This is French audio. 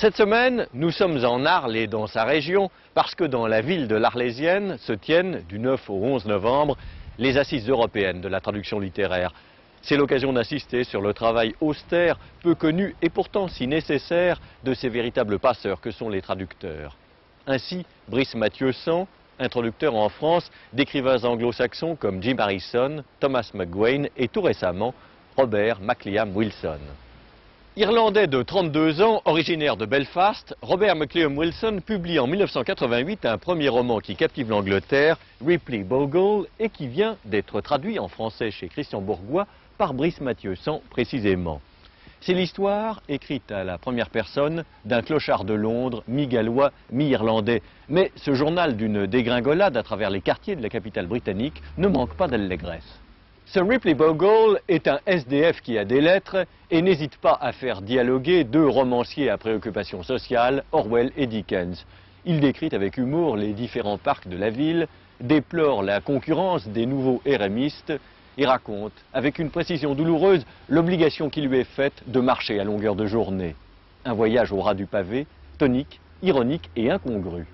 Cette semaine, nous sommes en Arles et dans sa région parce que dans la ville de l'Arlésienne se tiennent du 9 au 11 novembre les assises européennes de la traduction littéraire. C'est l'occasion d'insister sur le travail austère, peu connu et pourtant si nécessaire de ces véritables passeurs que sont les traducteurs. Ainsi, Brice Mathieu-San, introducteur en France d'écrivains anglo-saxons comme Jim Harrison, Thomas McGuane et tout récemment Robert McLean Wilson. Irlandais de 32 ans, originaire de Belfast, Robert McLean Wilson publie en 1988 un premier roman qui captive l'Angleterre, Ripley Bogle, et qui vient d'être traduit en français chez Christian Bourgois par Brice Mathieu-San précisément. C'est l'histoire, écrite à la première personne, d'un clochard de Londres, mi-gallois, mi-irlandais. Mais ce journal d'une dégringolade à travers les quartiers de la capitale britannique ne manque pas d'allégresse. Ce Ripley Bogle est un SDF qui a des lettres et n'hésite pas à faire dialoguer deux romanciers à préoccupation sociale, Orwell et Dickens. Il décrit avec humour les différents parcs de la ville, déplore la concurrence des nouveaux érémistes et raconte, avec une précision douloureuse, l'obligation qui lui est faite de marcher à longueur de journée. Un voyage au ras du pavé, tonique, ironique et incongru.